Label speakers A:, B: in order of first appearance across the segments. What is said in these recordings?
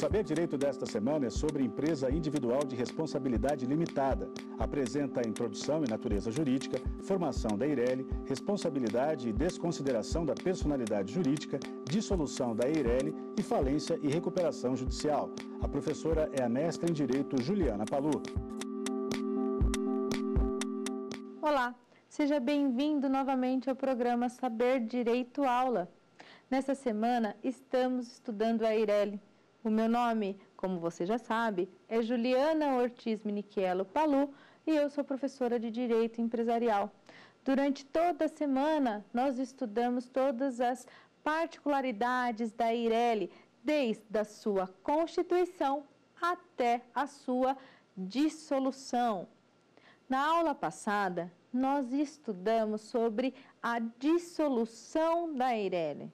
A: Saber Direito desta semana é sobre empresa individual de responsabilidade limitada. Apresenta a introdução e natureza jurídica, formação da EIRELI, responsabilidade e desconsideração da personalidade jurídica, dissolução da EIRELI e falência e recuperação judicial. A professora é a mestra em Direito Juliana Palu.
B: Olá, seja bem-vindo novamente ao programa Saber Direito Aula. Nessa semana estamos estudando a EIRELI o meu nome, como você já sabe, é Juliana Ortiz Minichiello Palu e eu sou professora de Direito Empresarial. Durante toda a semana, nós estudamos todas as particularidades da IRELI, desde a sua constituição até a sua dissolução. Na aula passada, nós estudamos sobre a dissolução da IRELI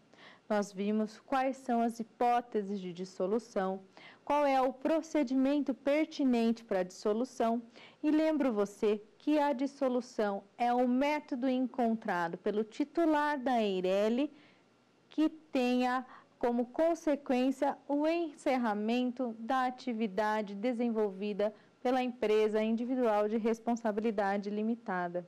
B: nós vimos quais são as hipóteses de dissolução, qual é o procedimento pertinente para a dissolução e lembro você que a dissolução é o método encontrado pelo titular da EIRELI que tenha como consequência o encerramento da atividade desenvolvida pela empresa individual de responsabilidade limitada.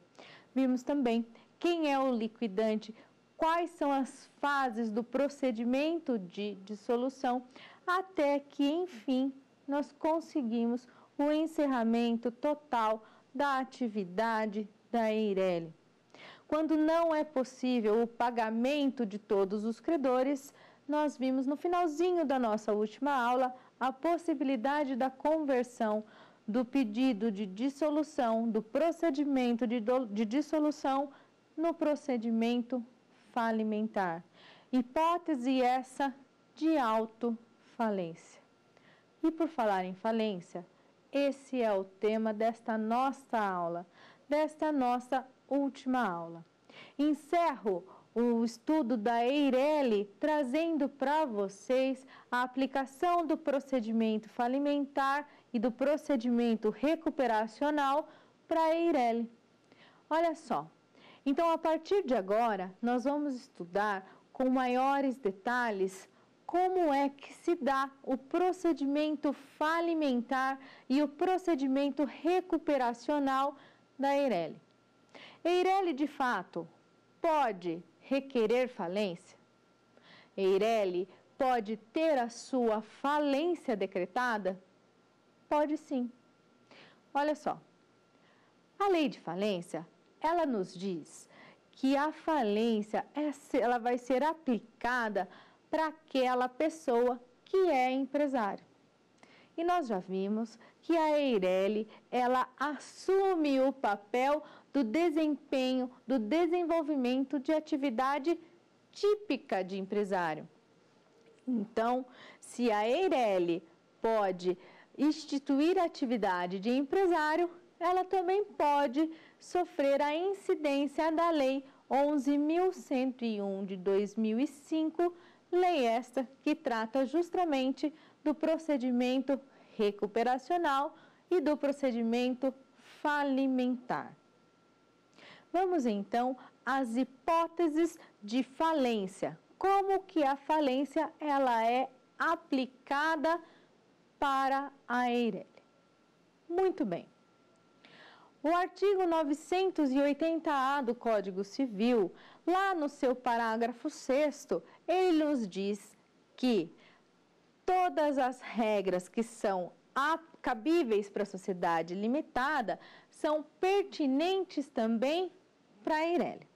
B: Vimos também quem é o liquidante, quais são as fases do procedimento de dissolução, até que, enfim, nós conseguimos o encerramento total da atividade da EIRELI. Quando não é possível o pagamento de todos os credores, nós vimos no finalzinho da nossa última aula a possibilidade da conversão do pedido de dissolução, do procedimento de, de dissolução no procedimento falimentar. Hipótese essa de autofalência. E por falar em falência, esse é o tema desta nossa aula, desta nossa última aula. Encerro o estudo da Eireli trazendo para vocês a aplicação do procedimento falimentar e do procedimento recuperacional para a Eireli. Olha só, então, a partir de agora, nós vamos estudar com maiores detalhes como é que se dá o procedimento falimentar e o procedimento recuperacional da Eireli. Eireli, de fato, pode requerer falência? Eireli pode ter a sua falência decretada? Pode sim. Olha só, a lei de falência ela nos diz que a falência é ela vai ser aplicada para aquela pessoa que é empresário. E nós já vimos que a Eireli, ela assume o papel do desempenho, do desenvolvimento de atividade típica de empresário. Então, se a Eireli pode instituir a atividade de empresário, ela também pode sofrer a incidência da Lei 11.101 de 2005, lei esta que trata justamente do procedimento recuperacional e do procedimento falimentar. Vamos então às hipóteses de falência. Como que a falência ela é aplicada para a EIRELI? Muito bem. O artigo 980-A do Código Civil, lá no seu parágrafo 6, ele nos diz que todas as regras que são cabíveis para a sociedade limitada são pertinentes também para a Eireli.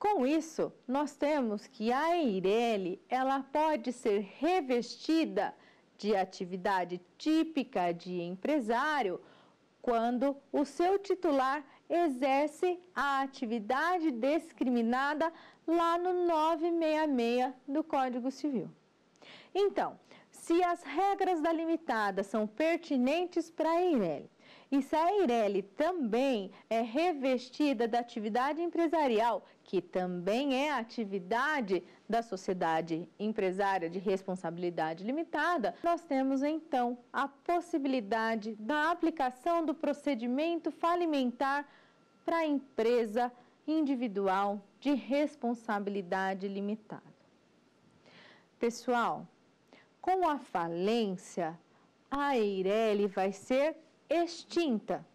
B: Com isso, nós temos que a Eireli, ela pode ser revestida de atividade típica de empresário quando o seu titular exerce a atividade discriminada lá no 966 do Código Civil. Então, se as regras da limitada são pertinentes para a Eireli e Eireli também é revestida da atividade empresarial, que também é atividade da sociedade empresária de responsabilidade limitada, nós temos então a possibilidade da aplicação do procedimento falimentar para a empresa individual de responsabilidade limitada. Pessoal, Com a falência, a Eireli vai ser extinta.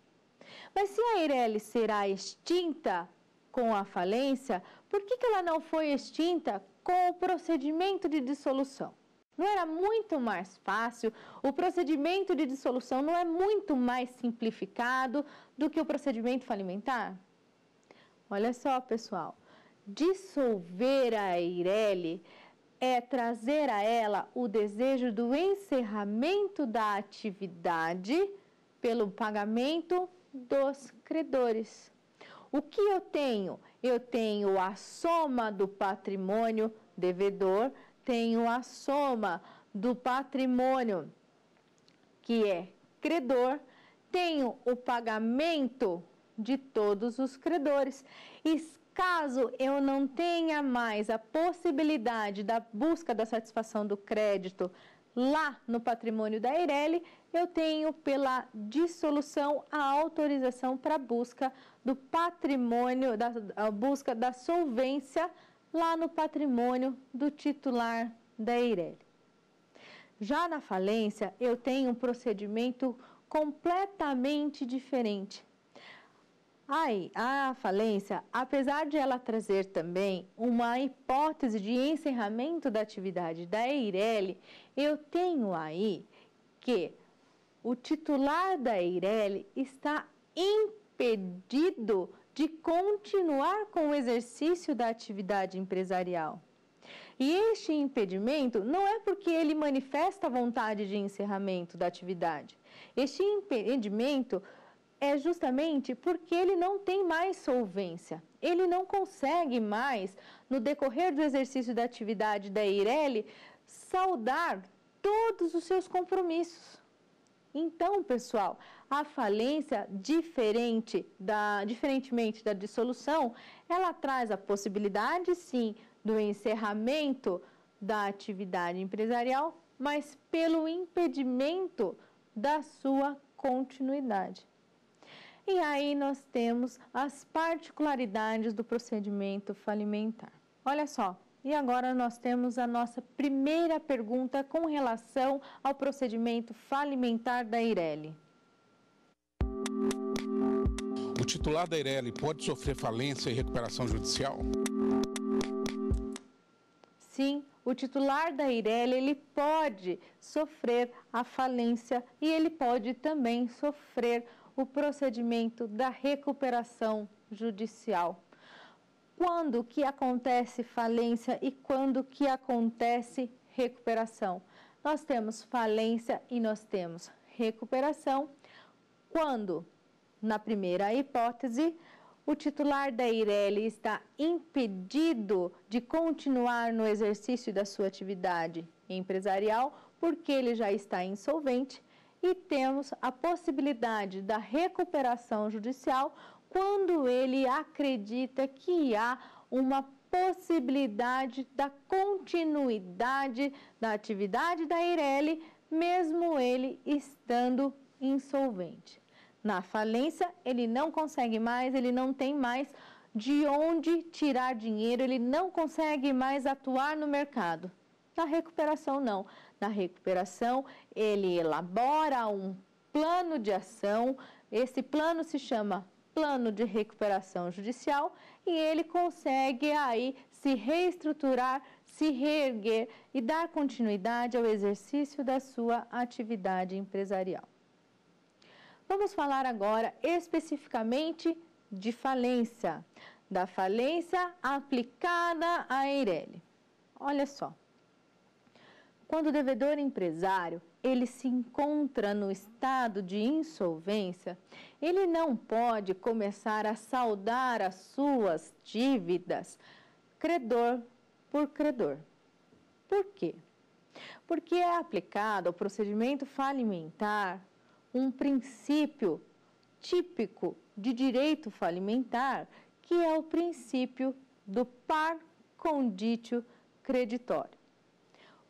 B: Mas se a Eireli será extinta com a falência, por que, que ela não foi extinta com o procedimento de dissolução? Não era muito mais fácil? O procedimento de dissolução não é muito mais simplificado do que o procedimento falimentar? Olha só, pessoal. Dissolver a Eireli é trazer a ela o desejo do encerramento da atividade pelo pagamento dos credores. O que eu tenho? Eu tenho a soma do patrimônio devedor, tenho a soma do patrimônio que é credor, tenho o pagamento de todos os credores. E caso eu não tenha mais a possibilidade da busca da satisfação do crédito lá no patrimônio da Eireli, eu tenho pela dissolução a autorização para busca do patrimônio, da a busca da solvência lá no patrimônio do titular da Eireli. Já na falência, eu tenho um procedimento completamente diferente. Aí, a falência, apesar de ela trazer também uma hipótese de encerramento da atividade da Eireli, eu tenho aí que o titular da Eireli está impedido de continuar com o exercício da atividade empresarial. E este impedimento não é porque ele manifesta a vontade de encerramento da atividade. Este impedimento é justamente porque ele não tem mais solvência. Ele não consegue mais, no decorrer do exercício da atividade da Eireli, saldar todos os seus compromissos. Então, pessoal, a falência, diferente da, diferentemente da dissolução, ela traz a possibilidade, sim, do encerramento da atividade empresarial, mas pelo impedimento da sua continuidade. E aí nós temos as particularidades do procedimento falimentar. Olha só, e agora nós temos a nossa primeira pergunta com relação ao procedimento falimentar da Eireli.
C: O titular da Eireli pode sofrer falência e recuperação judicial?
B: Sim, o titular da Eireli ele pode sofrer a falência e ele pode também sofrer o procedimento da recuperação judicial. Quando que acontece falência e quando que acontece recuperação? Nós temos falência e nós temos recuperação quando, na primeira hipótese, o titular da Eireli está impedido de continuar no exercício da sua atividade empresarial porque ele já está insolvente e temos a possibilidade da recuperação judicial quando ele acredita que há uma possibilidade da continuidade da atividade da Eireli, mesmo ele estando insolvente. Na falência, ele não consegue mais, ele não tem mais de onde tirar dinheiro, ele não consegue mais atuar no mercado. Na recuperação, não. Na recuperação, ele elabora um plano de ação, esse plano se chama Plano de Recuperação Judicial e ele consegue aí se reestruturar, se reerguer e dar continuidade ao exercício da sua atividade empresarial. Vamos falar agora especificamente de falência, da falência aplicada à Eireli. Olha só. Quando o devedor empresário ele se encontra no estado de insolvência, ele não pode começar a saldar as suas dívidas credor por credor. Por quê? Porque é aplicado ao procedimento falimentar um princípio típico de direito falimentar, que é o princípio do par conditio creditório.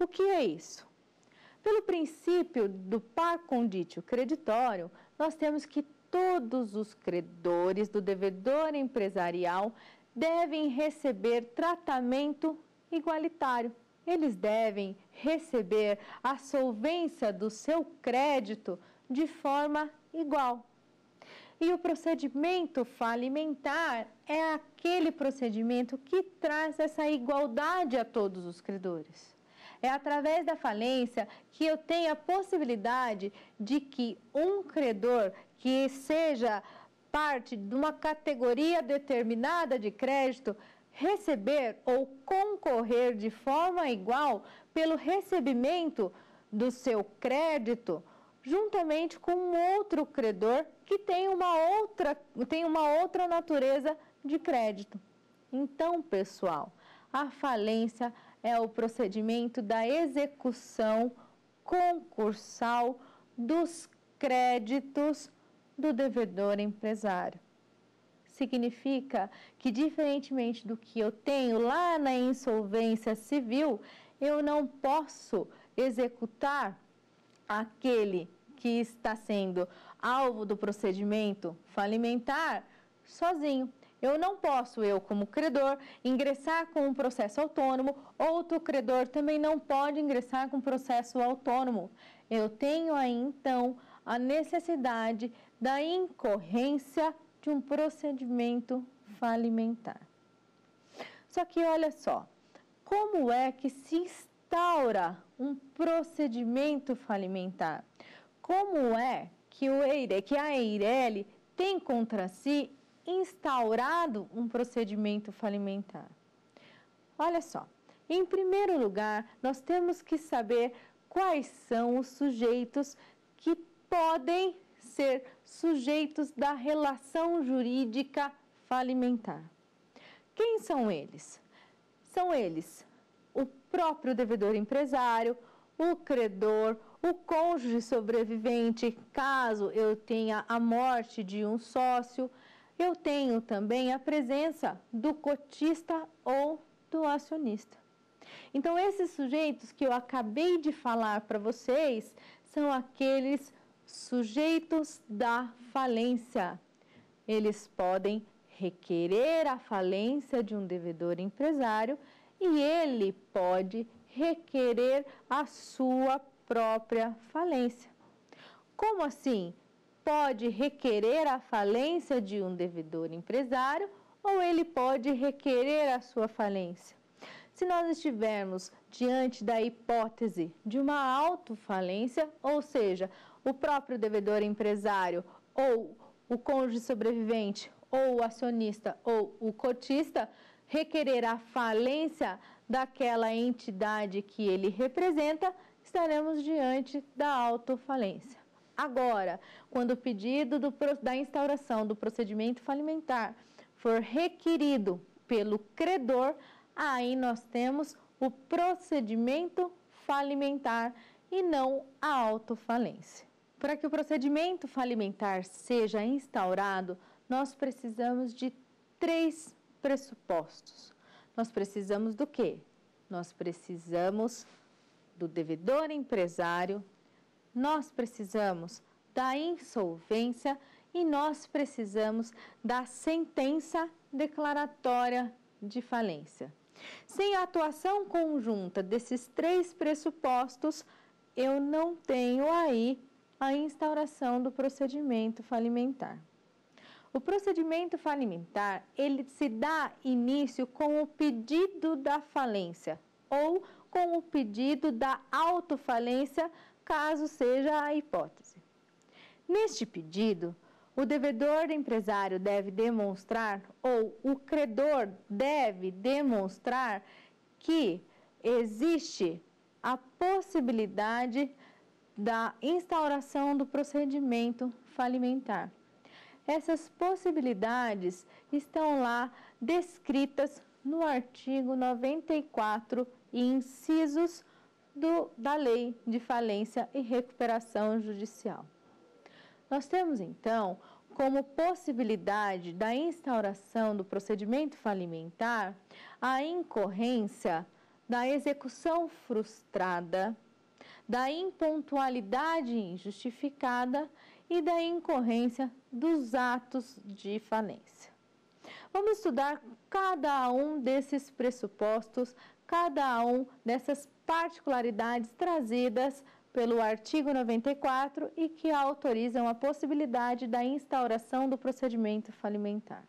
B: O que é isso? Pelo princípio do par conditio creditório, nós temos que todos os credores do devedor empresarial devem receber tratamento igualitário. eles devem receber a solvência do seu crédito de forma igual. E o procedimento falimentar é aquele procedimento que traz essa igualdade a todos os credores. É através da falência que eu tenho a possibilidade de que um credor que seja parte de uma categoria determinada de crédito receber ou concorrer de forma igual pelo recebimento do seu crédito juntamente com outro credor que tem uma outra, tem uma outra natureza de crédito. Então, pessoal, a falência é o procedimento da execução concursal dos créditos do devedor empresário. Significa que, diferentemente do que eu tenho lá na insolvência civil, eu não posso executar aquele que está sendo alvo do procedimento falimentar sozinho. Eu não posso, eu como credor, ingressar com um processo autônomo, outro credor também não pode ingressar com processo autônomo. Eu tenho aí então a necessidade da incorrência de um procedimento falimentar. Só que olha só, como é que se instaura um procedimento falimentar? Como é que, o EIRE, que a EIRELI tem contra si instaurado um procedimento falimentar? Olha só, em primeiro lugar, nós temos que saber quais são os sujeitos que podem ser sujeitos da relação jurídica falimentar. Quem são eles? São eles o próprio devedor empresário, o credor, o cônjuge sobrevivente, caso eu tenha a morte de um sócio, eu tenho também a presença do cotista ou do acionista. Então, esses sujeitos que eu acabei de falar para vocês são aqueles sujeitos da falência. Eles podem requerer a falência de um devedor empresário e ele pode requerer a sua própria falência. Como assim? Pode requerer a falência de um devedor empresário ou ele pode requerer a sua falência. Se nós estivermos diante da hipótese de uma autofalência, ou seja, o próprio devedor empresário ou o cônjuge sobrevivente ou o acionista ou o cotista requerer a falência daquela entidade que ele representa, estaremos diante da autofalência. Agora, quando o pedido do, da instauração do procedimento falimentar for requerido pelo credor, aí nós temos o procedimento falimentar e não a autofalência. Para que o procedimento falimentar seja instaurado, nós precisamos de três pressupostos. Nós precisamos do quê? Nós precisamos do devedor empresário, nós precisamos da insolvência e nós precisamos da sentença declaratória de falência. Sem a atuação conjunta desses três pressupostos, eu não tenho aí a instauração do procedimento falimentar. O procedimento falimentar, ele se dá início com o pedido da falência ou com o pedido da autofalência, caso seja a hipótese. Neste pedido, o devedor empresário deve demonstrar ou o credor deve demonstrar que existe a possibilidade da instauração do procedimento falimentar. Essas possibilidades estão lá descritas no artigo 94, incisos do, da Lei de Falência e Recuperação Judicial. Nós temos, então, como possibilidade da instauração do procedimento falimentar a incorrência da execução frustrada, da impontualidade injustificada e da incorrência dos atos de falência. Vamos estudar cada um desses pressupostos, cada um dessas particularidades trazidas pelo artigo 94 e que autorizam a possibilidade da instauração do procedimento falimentar.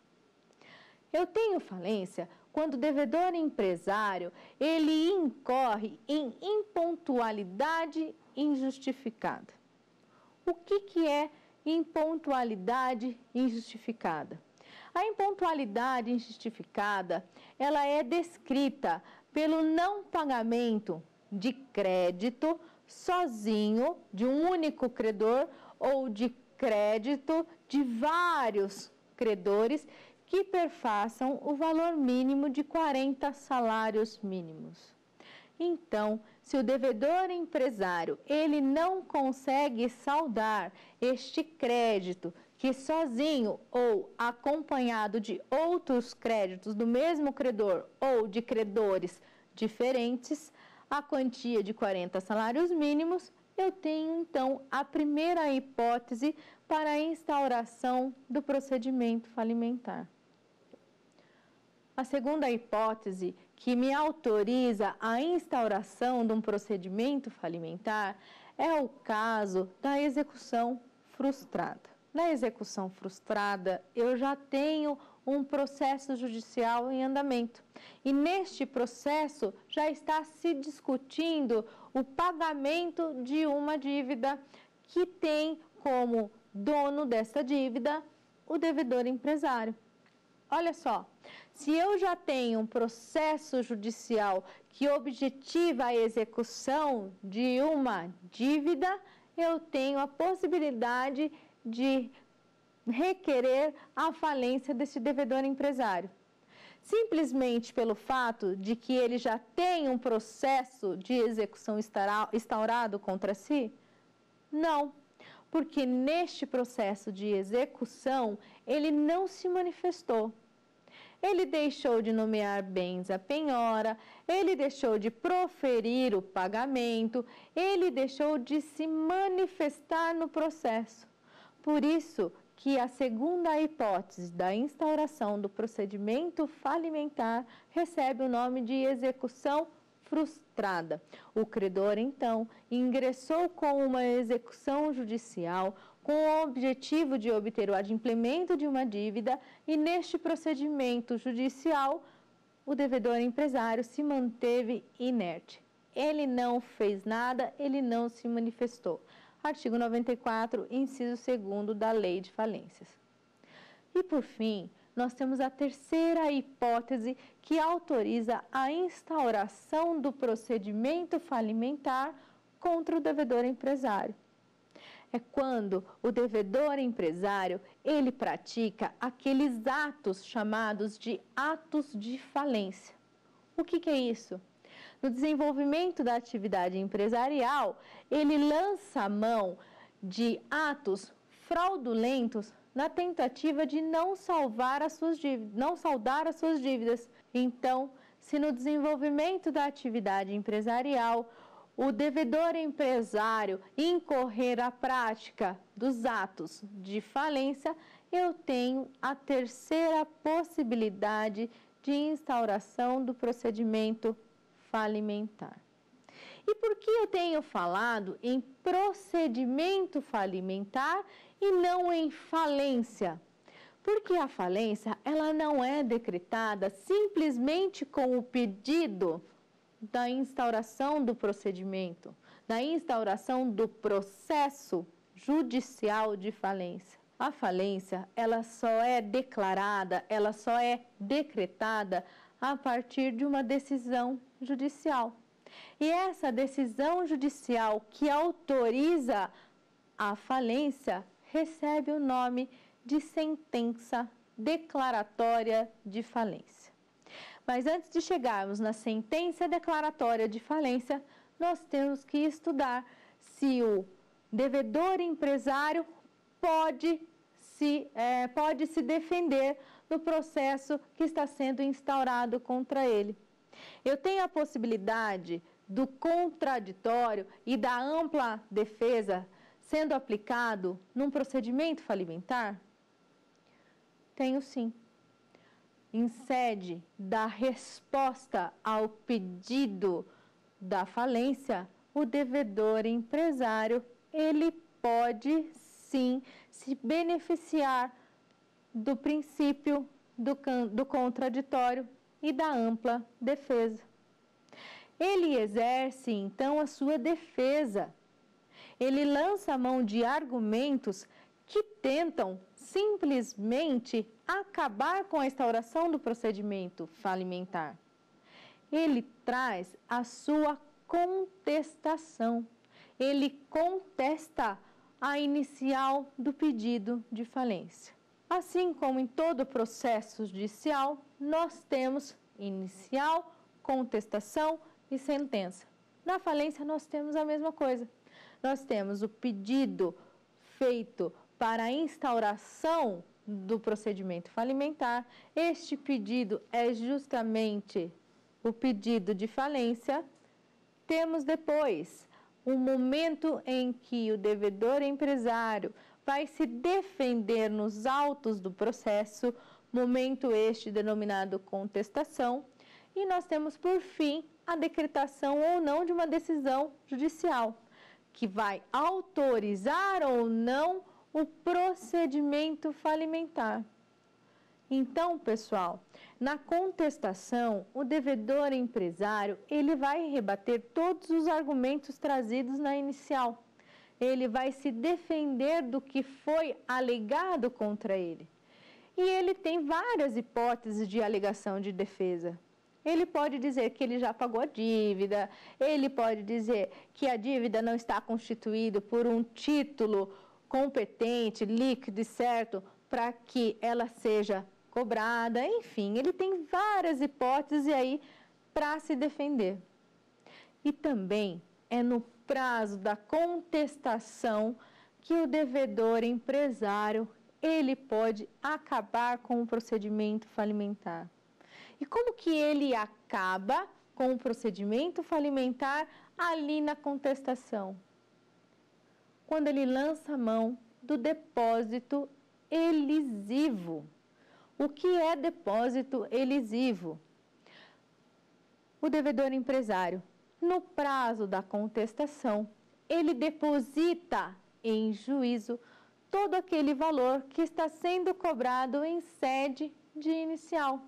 B: Eu tenho falência quando o devedor empresário ele incorre em impontualidade injustificada. O que, que é impontualidade injustificada? A impontualidade injustificada, ela é descrita pelo não pagamento de crédito sozinho de um único credor ou de crédito de vários credores que perfaçam o valor mínimo de 40 salários mínimos. Então, se o devedor empresário ele não consegue saldar este crédito que sozinho ou acompanhado de outros créditos do mesmo credor ou de credores diferentes, a quantia de 40 salários mínimos, eu tenho então a primeira hipótese para a instauração do procedimento falimentar. A segunda hipótese que me autoriza a instauração de um procedimento falimentar é o caso da execução frustrada. Na execução frustrada, eu já tenho um processo judicial em andamento. E neste processo já está se discutindo o pagamento de uma dívida que tem como dono dessa dívida o devedor empresário. Olha só, se eu já tenho um processo judicial que objetiva a execução de uma dívida, eu tenho a possibilidade de requerer a falência desse devedor empresário. Simplesmente pelo fato de que ele já tem um processo de execução instaurado contra si? Não, porque neste processo de execução ele não se manifestou. Ele deixou de nomear bens à penhora, ele deixou de proferir o pagamento, ele deixou de se manifestar no processo. Por isso que a segunda hipótese da instauração do procedimento falimentar recebe o nome de execução frustrada. O credor, então, ingressou com uma execução judicial com o objetivo de obter o adimplemento de uma dívida e, neste procedimento judicial, o devedor empresário se manteve inerte. Ele não fez nada, ele não se manifestou artigo 94, inciso 2 da Lei de Falências. E por fim, nós temos a terceira hipótese que autoriza a instauração do procedimento falimentar contra o devedor empresário. É quando o devedor empresário, ele pratica aqueles atos chamados de atos de falência. O que, que é isso? No desenvolvimento da atividade empresarial, ele lança a mão de atos fraudulentos na tentativa de não salvar as suas dívidas, não saldar as suas dívidas. Então, se no desenvolvimento da atividade empresarial o devedor empresário incorrer à prática dos atos de falência, eu tenho a terceira possibilidade de instauração do procedimento falimentar. E por que eu tenho falado em procedimento falimentar e não em falência? Porque a falência, ela não é decretada simplesmente com o pedido da instauração do procedimento, da instauração do processo judicial de falência. A falência, ela só é declarada, ela só é decretada a partir de uma decisão judicial. E essa decisão judicial que autoriza a falência recebe o nome de sentença declaratória de falência. Mas antes de chegarmos na sentença declaratória de falência, nós temos que estudar se o devedor empresário pode se, é, pode se defender no processo que está sendo instaurado contra ele. Eu tenho a possibilidade do contraditório e da ampla defesa sendo aplicado num procedimento falimentar? Tenho sim. em sede da resposta ao pedido da falência, o devedor empresário, ele pode sim se beneficiar do princípio do, do contraditório e da ampla defesa. Ele exerce então a sua defesa. Ele lança a mão de argumentos que tentam simplesmente acabar com a instauração do procedimento falimentar. Ele traz a sua contestação. Ele contesta a inicial do pedido de falência. Assim como em todo processo judicial, nós temos inicial, contestação e sentença. Na falência, nós temos a mesma coisa. Nós temos o pedido feito para a instauração do procedimento falimentar. Este pedido é justamente o pedido de falência. Temos depois o momento em que o devedor empresário vai se defender nos autos do processo, momento este denominado contestação, e nós temos por fim a decretação ou não de uma decisão judicial, que vai autorizar ou não o procedimento falimentar. Então, pessoal, na contestação, o devedor empresário, ele vai rebater todos os argumentos trazidos na inicial. Ele vai se defender do que foi alegado contra ele. E ele tem várias hipóteses de alegação de defesa. Ele pode dizer que ele já pagou a dívida, ele pode dizer que a dívida não está constituída por um título competente, líquido e certo para que ela seja cobrada, enfim, ele tem várias hipóteses aí para se defender. E também é no prazo da contestação que o devedor empresário ele pode acabar com o procedimento falimentar. E como que ele acaba com o procedimento falimentar ali na contestação? quando ele lança a mão do depósito elisivo. O que é depósito elisivo? O devedor empresário, no prazo da contestação, ele deposita em juízo todo aquele valor que está sendo cobrado em sede de inicial,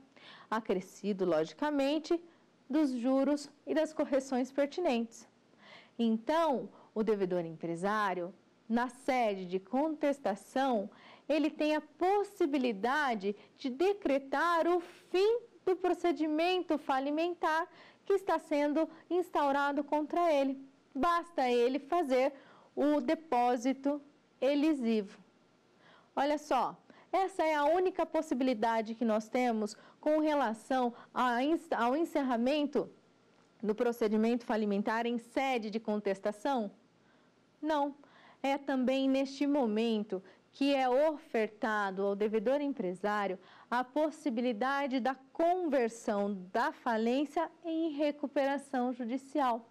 B: acrescido, logicamente, dos juros e das correções pertinentes. Então, o devedor empresário, na sede de contestação, ele tem a possibilidade de decretar o fim do procedimento falimentar que está sendo instaurado contra ele. Basta ele fazer o depósito elisivo. Olha só, essa é a única possibilidade que nós temos com relação ao encerramento do procedimento falimentar em sede de contestação? Não. É também neste momento que é ofertado ao devedor empresário a possibilidade da conversão da falência em recuperação judicial.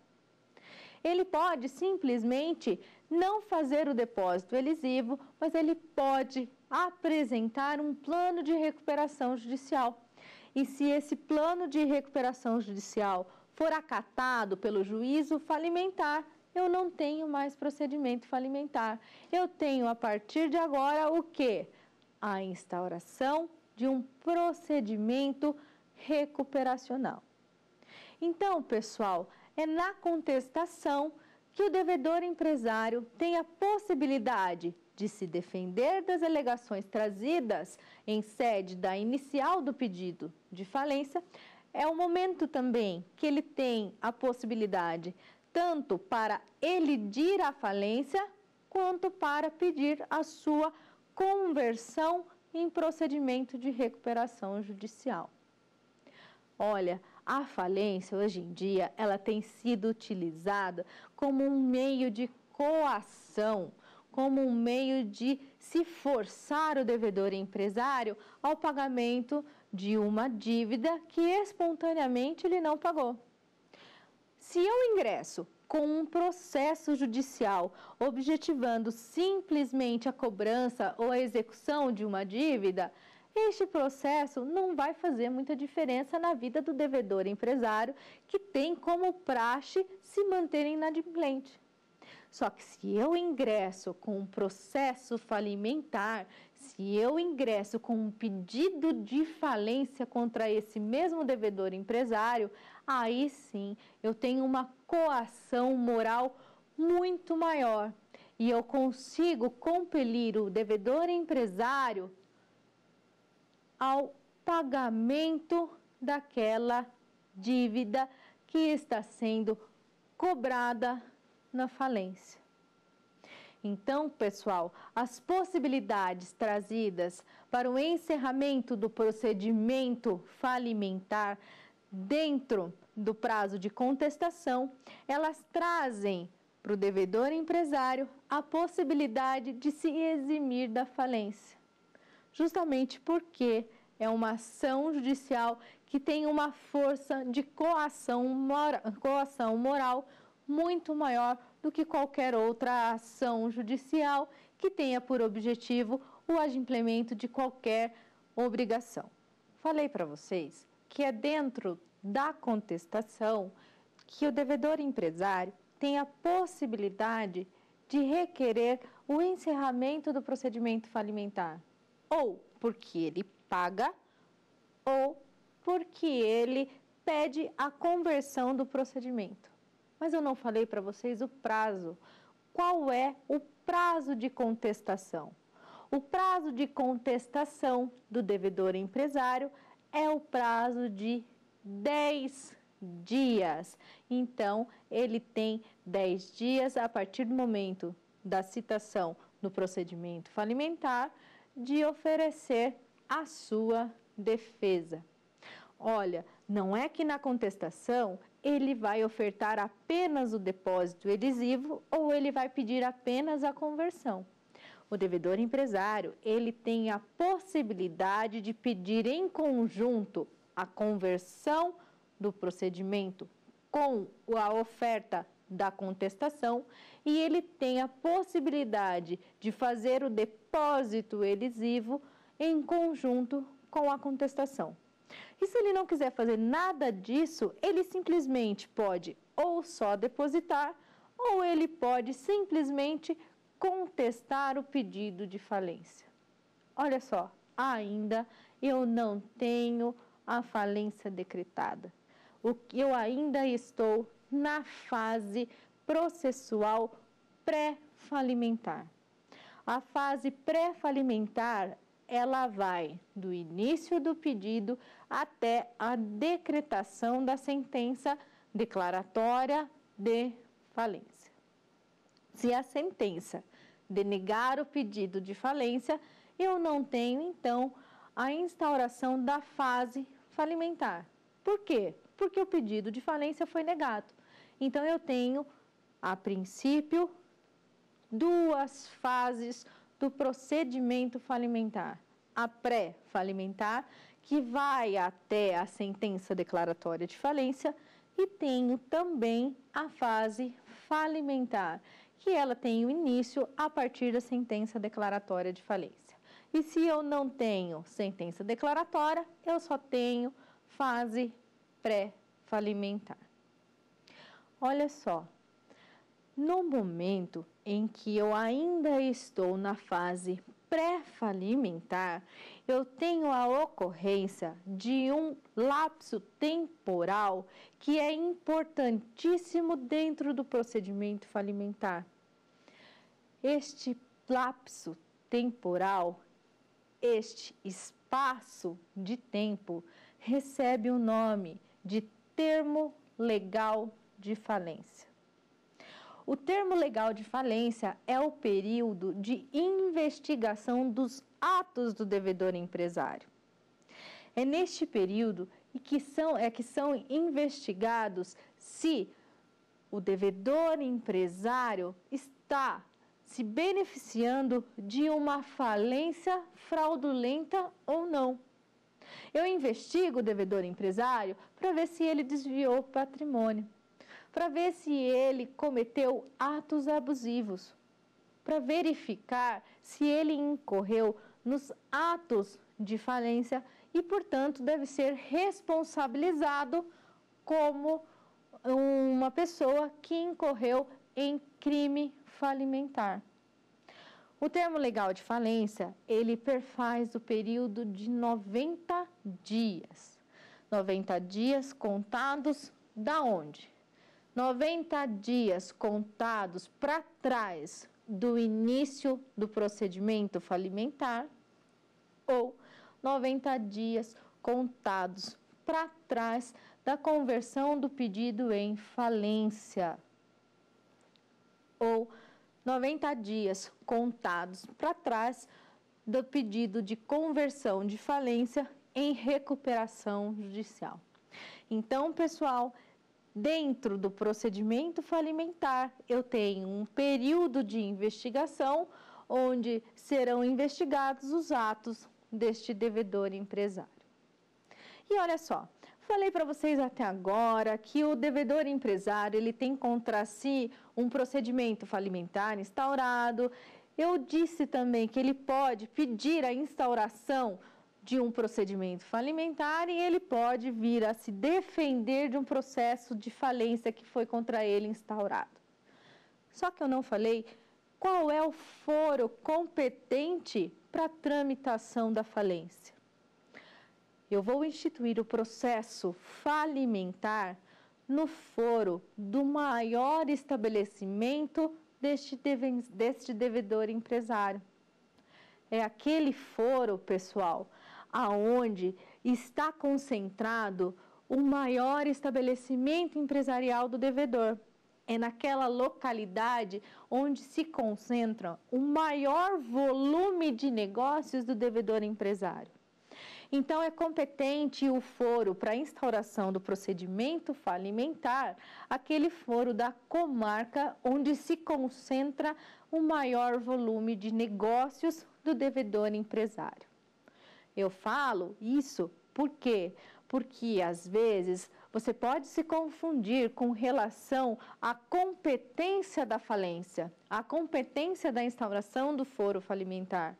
B: Ele pode simplesmente não fazer o depósito elisivo, mas ele pode apresentar um plano de recuperação judicial. E se esse plano de recuperação judicial for acatado pelo juízo falimentar, eu não tenho mais procedimento falimentar. Eu tenho a partir de agora o que? A instauração de um procedimento recuperacional. Então, pessoal, é na contestação que o devedor empresário tem a possibilidade de se defender das alegações trazidas em sede da inicial do pedido de falência. É o momento também que ele tem a possibilidade tanto para elidir a falência quanto para pedir a sua conversão em procedimento de recuperação judicial. Olha, a falência hoje em dia ela tem sido utilizada como um meio de coação, como um meio de se forçar o devedor empresário ao pagamento de uma dívida que espontaneamente ele não pagou. Se eu ingresso com um processo judicial objetivando simplesmente a cobrança ou a execução de uma dívida, este processo não vai fazer muita diferença na vida do devedor empresário que tem como praxe se manter inadimplente. Só que se eu ingresso com um processo falimentar, se eu ingresso com um pedido de falência contra esse mesmo devedor empresário, aí sim eu tenho uma coação moral muito maior e eu consigo compelir o devedor empresário ao pagamento daquela dívida que está sendo cobrada na falência. Então, pessoal, as possibilidades trazidas para o encerramento do procedimento falimentar dentro do prazo de contestação, elas trazem para o devedor empresário a possibilidade de se eximir da falência justamente porque é uma ação judicial que tem uma força de coação, mora, coação moral muito maior do que qualquer outra ação judicial que tenha por objetivo o adimplemento de qualquer obrigação. Falei para vocês que é dentro da contestação que o devedor empresário tem a possibilidade de requerer o encerramento do procedimento falimentar ou porque ele paga ou porque ele pede a conversão do procedimento. Mas eu não falei para vocês o prazo. Qual é o prazo de contestação? O prazo de contestação do devedor empresário é o prazo de 10 dias. Então, ele tem 10 dias a partir do momento da citação no procedimento falimentar de oferecer a sua defesa. Olha, não é que na contestação ele vai ofertar apenas o depósito elisivo ou ele vai pedir apenas a conversão. O devedor empresário, ele tem a possibilidade de pedir em conjunto a conversão do procedimento com a oferta da contestação e ele tem a possibilidade de fazer o depósito elisivo em conjunto com a contestação. E se ele não quiser fazer nada disso, ele simplesmente pode ou só depositar, ou ele pode simplesmente contestar o pedido de falência. Olha só, ainda eu não tenho a falência decretada. O que eu ainda estou na fase processual pré-falimentar. A fase pré-falimentar, ela vai do início do pedido até a decretação da sentença declaratória de falência. Se a sentença denegar o pedido de falência, eu não tenho então a instauração da fase falimentar. Por quê? Porque o pedido de falência foi negado. Então, eu tenho, a princípio, duas fases do procedimento falimentar. A pré-falimentar, que vai até a sentença declaratória de falência, e tenho também a fase falimentar, que ela tem o início a partir da sentença declaratória de falência. E se eu não tenho sentença declaratória, eu só tenho fase pré-falimentar. Olha só, no momento em que eu ainda estou na fase pré-falimentar, eu tenho a ocorrência de um lapso temporal que é importantíssimo dentro do procedimento falimentar. Este lapso temporal, este espaço de tempo, recebe o nome de termo legal de falência. O termo legal de falência é o período de investigação dos atos do devedor empresário. É neste período que são, é que são investigados se o devedor empresário está se beneficiando de uma falência fraudulenta ou não. Eu investigo o devedor empresário para ver se ele desviou patrimônio para ver se ele cometeu atos abusivos, para verificar se ele incorreu nos atos de falência e, portanto, deve ser responsabilizado como uma pessoa que incorreu em crime falimentar. O termo legal de falência, ele perfaz o período de 90 dias. 90 dias contados da onde? 90 dias contados para trás do início do procedimento falimentar ou 90 dias contados para trás da conversão do pedido em falência ou 90 dias contados para trás do pedido de conversão de falência em recuperação judicial. Então, pessoal, dentro do procedimento falimentar, eu tenho um período de investigação onde serão investigados os atos deste devedor empresário. E olha só, falei para vocês até agora que o devedor empresário ele tem contra si um procedimento falimentar instaurado. Eu disse também que ele pode pedir a instauração de um procedimento falimentar e ele pode vir a se defender de um processo de falência que foi contra ele instaurado. Só que eu não falei qual é o foro competente para a tramitação da falência. Eu vou instituir o processo falimentar no foro do maior estabelecimento deste, deste devedor empresário. É aquele foro, pessoal, aonde está concentrado o maior estabelecimento empresarial do devedor. É naquela localidade onde se concentra o maior volume de negócios do devedor empresário. Então, é competente o foro para instauração do procedimento falimentar, aquele foro da comarca onde se concentra o maior volume de negócios do devedor empresário. Eu falo isso por quê? Porque às vezes você pode se confundir com relação à competência da falência, à competência da instauração do foro falimentar.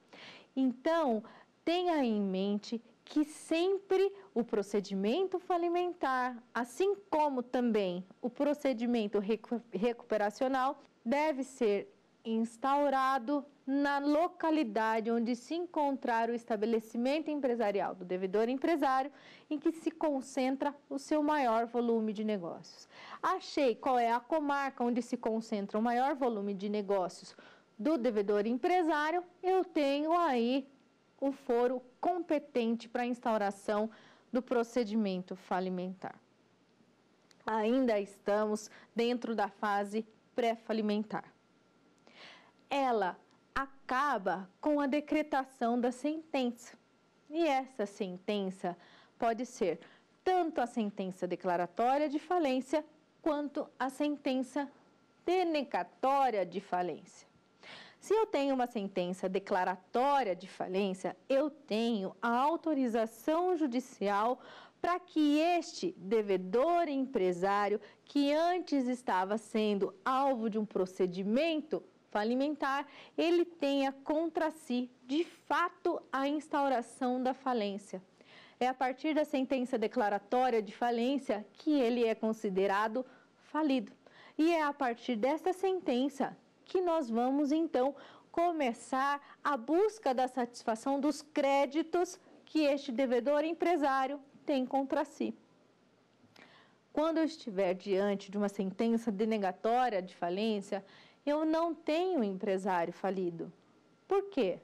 B: Então, tenha em mente que sempre o procedimento falimentar, assim como também o procedimento recuperacional, deve ser instaurado na localidade onde se encontrar o estabelecimento empresarial do devedor empresário, em que se concentra o seu maior volume de negócios. Achei qual é a comarca onde se concentra o maior volume de negócios do devedor empresário, eu tenho aí o foro competente para a instauração do procedimento falimentar. Ainda estamos dentro da fase pré-falimentar. Ela acaba com a decretação da sentença. E essa sentença pode ser tanto a sentença declaratória de falência quanto a sentença denegatória de falência. Se eu tenho uma sentença declaratória de falência, eu tenho a autorização judicial para que este devedor empresário, que antes estava sendo alvo de um procedimento falimentar, ele tenha contra si, de fato, a instauração da falência. É a partir da sentença declaratória de falência que ele é considerado falido. E é a partir desta sentença que nós vamos então começar a busca da satisfação dos créditos que este devedor empresário tem contra si. Quando eu estiver diante de uma sentença denegatória de falência, eu não tenho empresário falido. Por quê?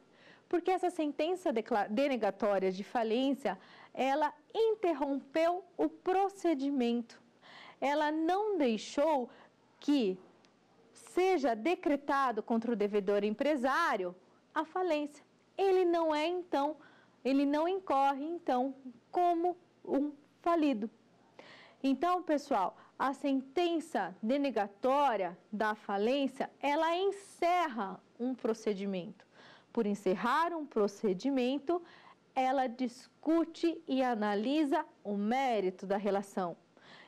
B: Porque essa sentença denegatória de falência, ela interrompeu o procedimento. Ela não deixou que seja decretado contra o devedor empresário a falência. Ele não é então, ele não incorre então como um falido. Então, pessoal, a sentença denegatória da falência, ela encerra um procedimento. Por encerrar um procedimento, ela discute e analisa o mérito da relação.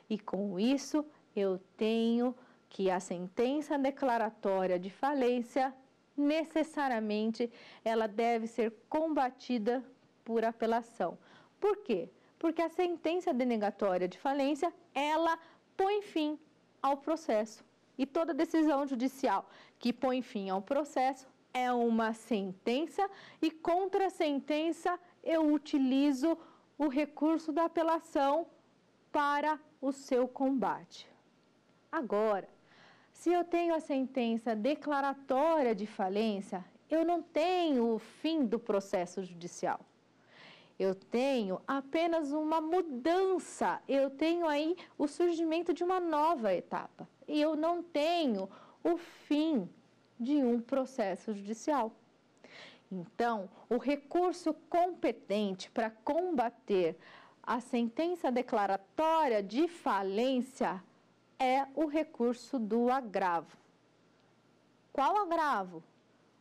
B: E com isso, eu tenho que a sentença declaratória de falência necessariamente ela deve ser combatida por apelação. Por quê? Porque a sentença denegatória de falência, ela põe fim ao processo. E toda decisão judicial que põe fim ao processo é uma sentença e contra a sentença eu utilizo o recurso da apelação para o seu combate. Agora, se eu tenho a sentença declaratória de falência, eu não tenho o fim do processo judicial. Eu tenho apenas uma mudança, eu tenho aí o surgimento de uma nova etapa. E eu não tenho o fim de um processo judicial. Então, o recurso competente para combater a sentença declaratória de falência é o recurso do agravo. Qual agravo?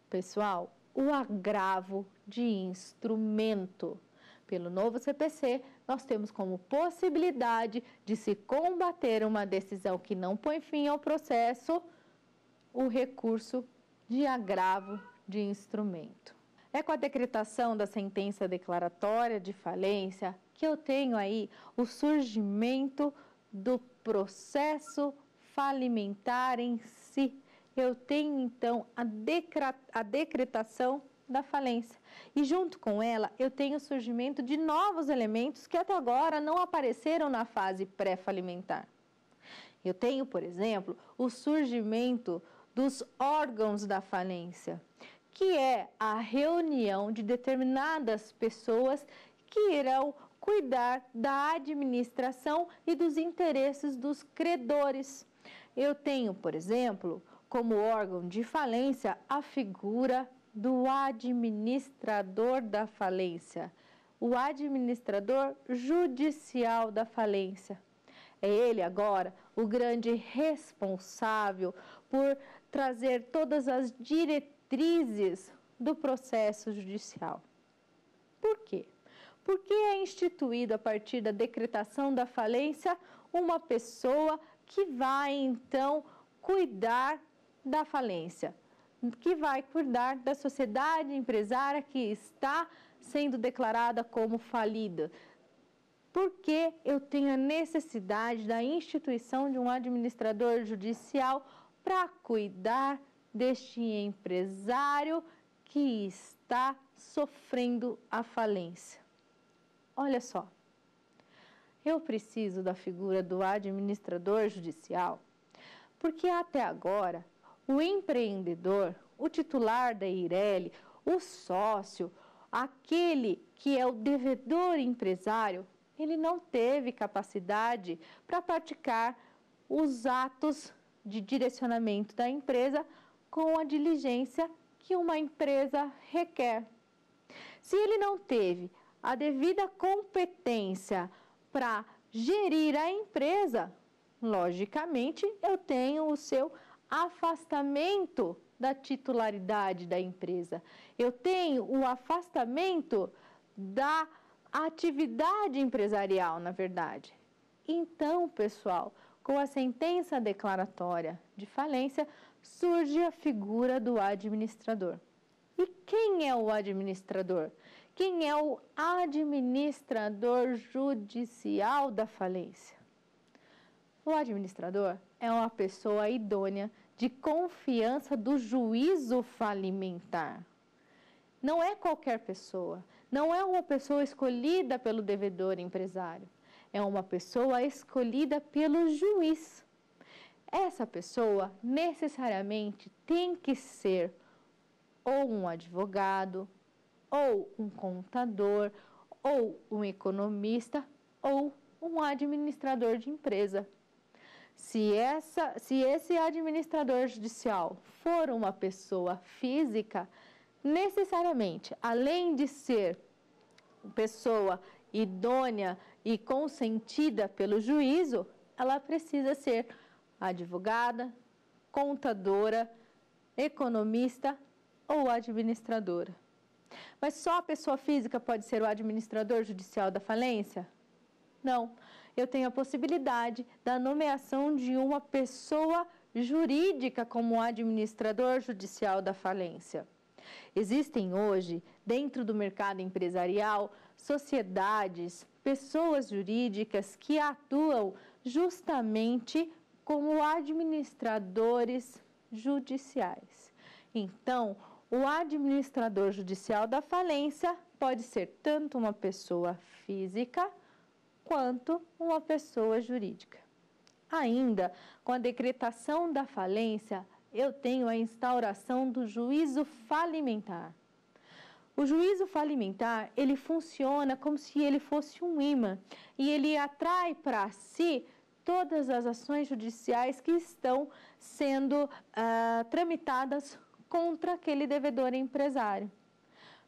B: Pessoal, o agravo de instrumento. Pelo novo CPC, nós temos como possibilidade de se combater uma decisão que não põe fim ao processo, o recurso de agravo de instrumento. É com a decretação da sentença declaratória de falência que eu tenho aí o surgimento do processo falimentar em si. Eu tenho então a, a decretação da falência. E junto com ela, eu tenho o surgimento de novos elementos que até agora não apareceram na fase pré-falimentar. Eu tenho, por exemplo, o surgimento dos órgãos da falência, que é a reunião de determinadas pessoas que irão cuidar da administração e dos interesses dos credores. Eu tenho, por exemplo, como órgão de falência a figura do administrador da falência, o administrador judicial da falência. É ele agora o grande responsável por trazer todas as diretrizes do processo judicial. Por quê? Porque é instituído a partir da decretação da falência uma pessoa que vai então cuidar da falência, que vai cuidar da sociedade empresária que está sendo declarada como falida. Porque eu tenho a necessidade da instituição de um administrador judicial para cuidar deste empresário que está sofrendo a falência. Olha só, eu preciso da figura do administrador judicial, porque até agora o empreendedor, o titular da Eireli, o sócio, aquele que é o devedor empresário, ele não teve capacidade para praticar os atos de direcionamento da empresa com a diligência que uma empresa requer. Se ele não teve a devida competência para gerir a empresa, logicamente eu tenho o seu afastamento da titularidade da empresa. Eu tenho o afastamento da atividade empresarial, na verdade. Então, pessoal, com a sentença declaratória de falência, surge a figura do administrador. E quem é o administrador? Quem é o administrador judicial da falência? O administrador é uma pessoa idônea de confiança do juízo falimentar. Não é qualquer pessoa, não é uma pessoa escolhida pelo devedor empresário, é uma pessoa escolhida pelo juiz. Essa pessoa necessariamente tem que ser ou um advogado, ou um contador, ou um economista, ou um administrador de empresa. Se, essa, se esse administrador judicial for uma pessoa física, necessariamente, além de ser pessoa idônea e consentida pelo juízo, ela precisa ser advogada, contadora, economista ou administradora. Mas só a pessoa física pode ser o administrador judicial da falência? Não. Eu tenho a possibilidade da nomeação de uma pessoa jurídica como administrador judicial da falência. Existem hoje, dentro do mercado empresarial, sociedades, pessoas jurídicas que atuam justamente como administradores judiciais. Então, o administrador judicial da falência pode ser tanto uma pessoa física quanto uma pessoa jurídica. Ainda, com a decretação da falência, eu tenho a instauração do juízo falimentar. O juízo falimentar, ele funciona como se ele fosse um imã e ele atrai para si todas as ações judiciais que estão sendo uh, tramitadas contra aquele devedor empresário.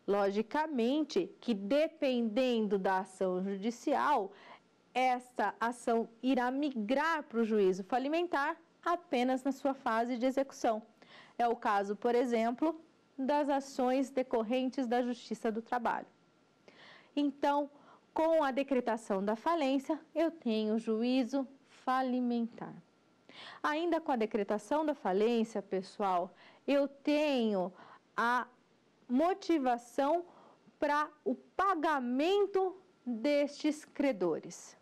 B: Logicamente que dependendo da ação judicial, essa ação irá migrar para o juízo falimentar apenas na sua fase de execução. É o caso, por exemplo, das ações decorrentes da Justiça do Trabalho. Então, com a decretação da falência, eu tenho juízo falimentar. Ainda com a decretação da falência, pessoal, eu tenho a motivação para o pagamento destes credores.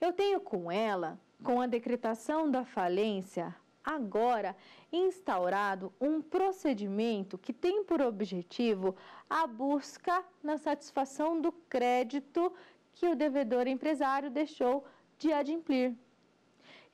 B: Eu tenho com ela, com a decretação da falência, agora instaurado um procedimento que tem por objetivo a busca na satisfação do crédito que o devedor empresário deixou de adimplir.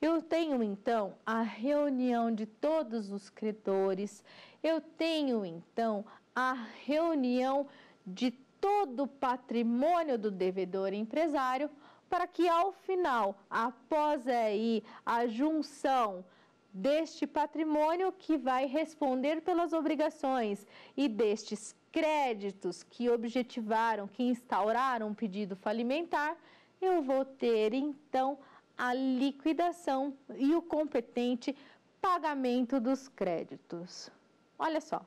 B: Eu tenho então a reunião de todos os credores, eu tenho então a reunião de todo o patrimônio do devedor empresário, para que ao final, após aí a junção deste patrimônio que vai responder pelas obrigações e destes créditos que objetivaram, que instauraram um pedido falimentar, eu vou ter então a liquidação e o competente pagamento dos créditos. Olha só,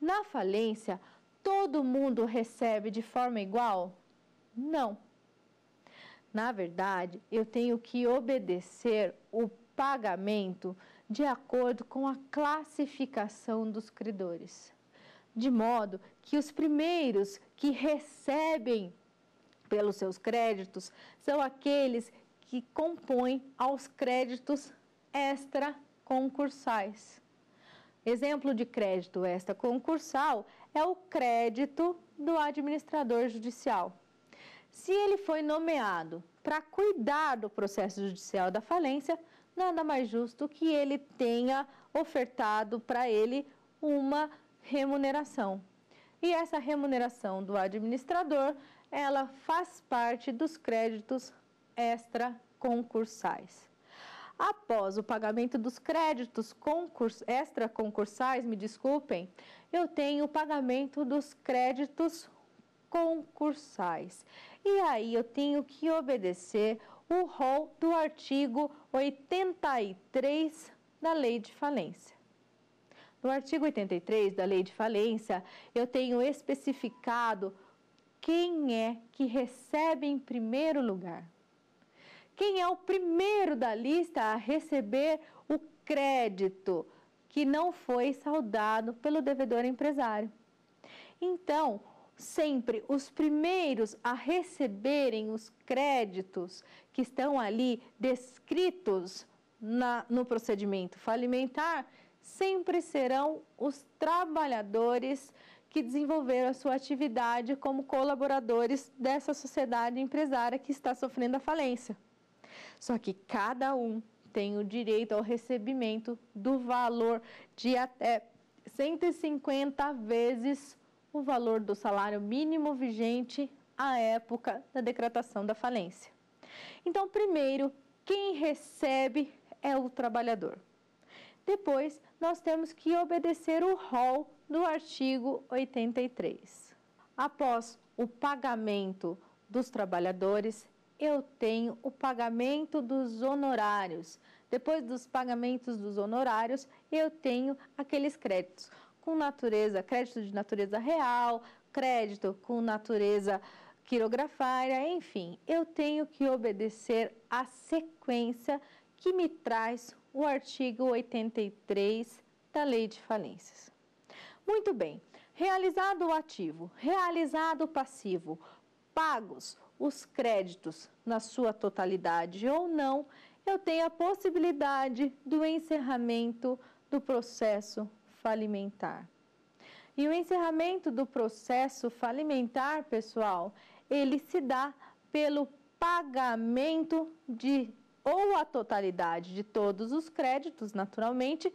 B: na falência, todo mundo recebe de forma igual? Não. Na verdade, eu tenho que obedecer o pagamento de acordo com a classificação dos credores, de modo que os primeiros que recebem pelos seus créditos são aqueles que compõem aos créditos extra-concursais. Exemplo de crédito extra-concursal é o crédito do administrador judicial. Se ele foi nomeado para cuidar do processo judicial da falência, nada mais justo que ele tenha ofertado para ele uma remuneração. E essa remuneração do administrador, ela faz parte dos créditos extra-concursais. Após o pagamento dos créditos extra-concursais, me desculpem, eu tenho o pagamento dos créditos concursais. E aí eu tenho que obedecer o rol do artigo 83 da Lei de Falência. No artigo 83 da Lei de Falência, eu tenho especificado quem é que recebe em primeiro lugar. Quem é o primeiro da lista a receber o crédito que não foi saldado pelo devedor empresário? Então, sempre os primeiros a receberem os créditos que estão ali descritos na, no procedimento falimentar sempre serão os trabalhadores que desenvolveram a sua atividade como colaboradores dessa sociedade empresária que está sofrendo a falência. Só que cada um tem o direito ao recebimento do valor de até 150 vezes o valor do salário mínimo vigente à época da decretação da falência. Então, primeiro, quem recebe é o trabalhador. Depois, nós temos que obedecer o rol do artigo 83. Após o pagamento dos trabalhadores, eu tenho o pagamento dos honorários. Depois dos pagamentos dos honorários, eu tenho aqueles créditos com natureza, crédito de natureza real, crédito com natureza quirografária, enfim, eu tenho que obedecer a sequência que me traz o artigo 83 da Lei de Falências. Muito bem. Realizado o ativo, realizado o passivo, pagos os créditos na sua totalidade ou não, eu tenho a possibilidade do encerramento do processo falimentar. E o encerramento do processo falimentar, pessoal, ele se dá pelo pagamento de ou a totalidade de todos os créditos, naturalmente,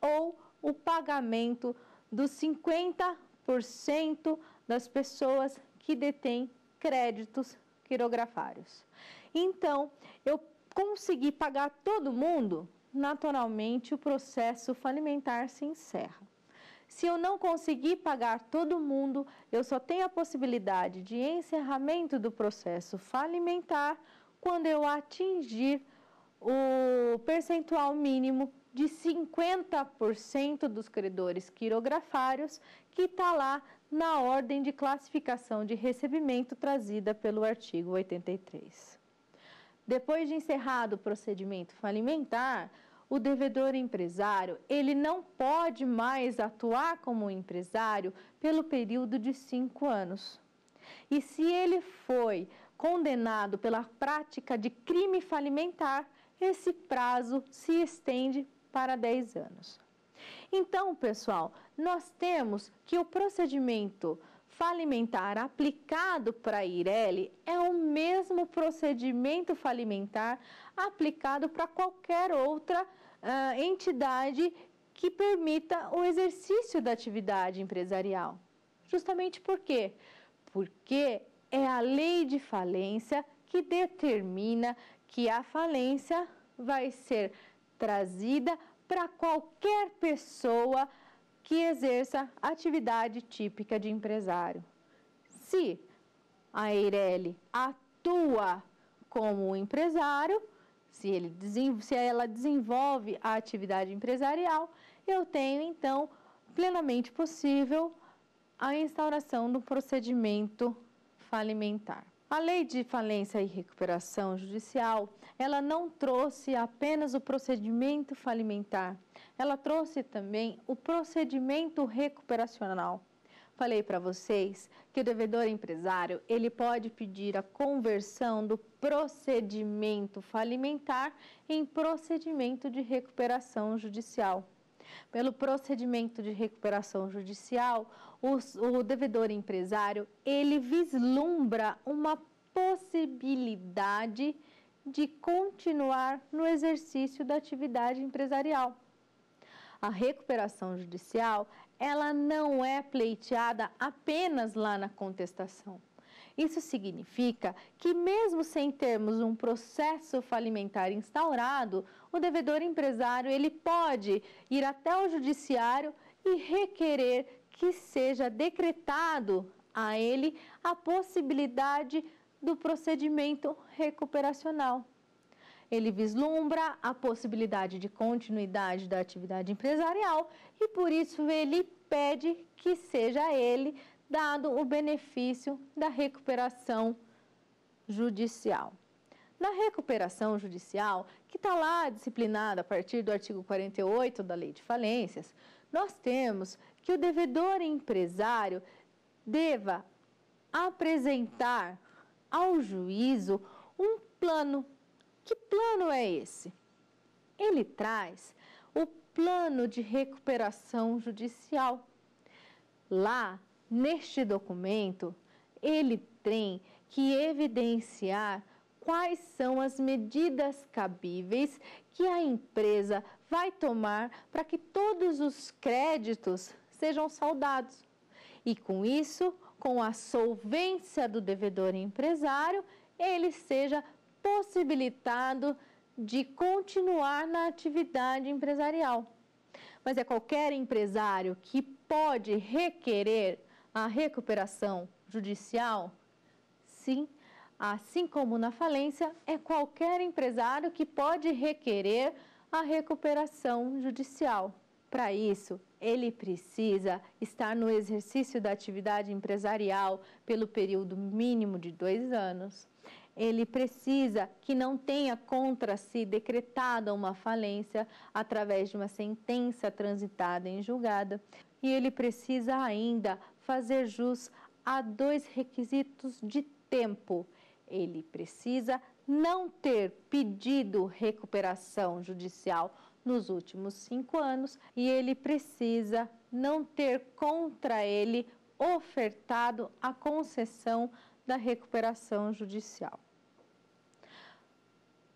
B: ou o pagamento dos 50% das pessoas que detêm créditos quirografários. Então, eu consegui pagar todo mundo, naturalmente o processo falimentar se encerra. Se eu não conseguir pagar todo mundo, eu só tenho a possibilidade de encerramento do processo falimentar quando eu atingir o percentual mínimo de 50% dos credores quirografários que está lá na ordem de classificação de recebimento trazida pelo artigo 83. Depois de encerrado o procedimento falimentar, o devedor empresário, ele não pode mais atuar como empresário pelo período de cinco anos. E se ele foi condenado pela prática de crime falimentar, esse prazo se estende para 10 anos. Então, pessoal, nós temos que o procedimento falimentar aplicado para a Ireli é o mesmo procedimento falimentar aplicado para qualquer outra uh, entidade que permita o exercício da atividade empresarial. Justamente por quê? Porque é a lei de falência que determina que a falência vai ser trazida para qualquer pessoa que exerça atividade típica de empresário. Se a Eireli atua como empresário, se, ele, se ela desenvolve a atividade empresarial, eu tenho então plenamente possível a instauração do procedimento falimentar. A lei de falência e recuperação judicial, ela não trouxe apenas o procedimento falimentar, ela trouxe também o procedimento recuperacional. Falei para vocês que o devedor empresário, ele pode pedir a conversão do procedimento falimentar em procedimento de recuperação judicial. Pelo procedimento de recuperação judicial, o, devedor empresário, ele vislumbra uma possibilidade de continuar no exercício da atividade empresarial. A recuperação judicial, ela não é pleiteada apenas lá na contestação. Isso significa que, mesmo sem termos um processo falimentar instaurado, o devedor empresário ele pode ir até o judiciário e requerer que seja decretado a ele a possibilidade do procedimento recuperacional. Ele vislumbra a possibilidade de continuidade da atividade empresarial e, por isso, ele pede que seja ele dado o benefício da recuperação judicial. Na recuperação judicial, que está lá disciplinada a partir do artigo 48 da Lei de Falências, nós temos que o devedor empresário deva apresentar ao juízo um plano. Que plano é esse? Ele traz o plano de recuperação judicial. Lá Neste documento, ele tem que evidenciar quais são as medidas cabíveis que a empresa vai tomar para que todos os créditos sejam saldados. E com isso, com a solvência do devedor empresário, ele seja possibilitado de continuar na atividade empresarial. Mas é qualquer empresário que pode requerer a recuperação judicial? Sim, assim como na falência, é qualquer empresário que pode requerer a recuperação judicial. Para isso, ele precisa estar no exercício da atividade empresarial pelo período mínimo de dois anos. Ele precisa que não tenha contra si decretada uma falência através de uma sentença transitada em julgada e ele precisa ainda fazer jus a dois requisitos de tempo. Ele precisa não ter pedido recuperação judicial nos últimos cinco anos e ele precisa não ter contra ele ofertado a concessão da recuperação judicial.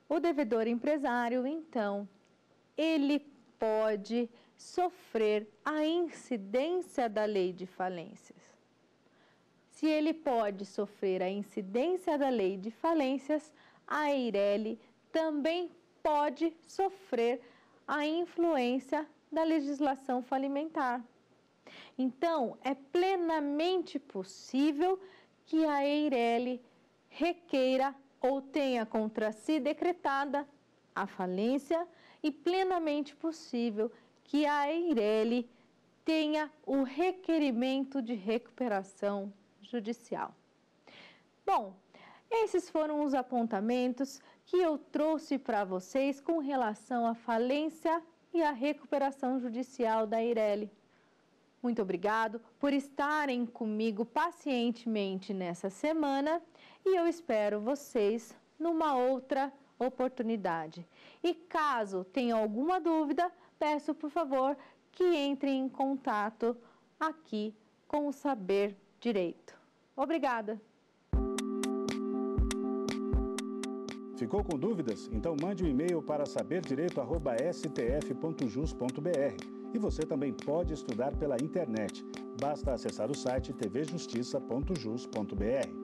B: O devedor empresário, então, ele pode sofrer a incidência da lei de falências. Se ele pode sofrer a incidência da lei de falências, a Eireli também pode sofrer a influência da legislação falimentar. Então, é plenamente possível que a Eireli requeira ou tenha contra si decretada a falência e plenamente possível que a Eireli tenha o requerimento de recuperação judicial. Bom, esses foram os apontamentos que eu trouxe para vocês com relação à falência e à recuperação judicial da Eireli. Muito obrigado por estarem comigo pacientemente nessa semana e eu espero vocês numa outra oportunidade. E caso tenham alguma dúvida, peço por favor que entrem em contato aqui com o Saber Direito. Obrigada!
A: Ficou com dúvidas? Então mande um e-mail para saberdireito.stf.jus.br. E você também pode estudar pela internet. Basta acessar o site tvjustiça.jus.br.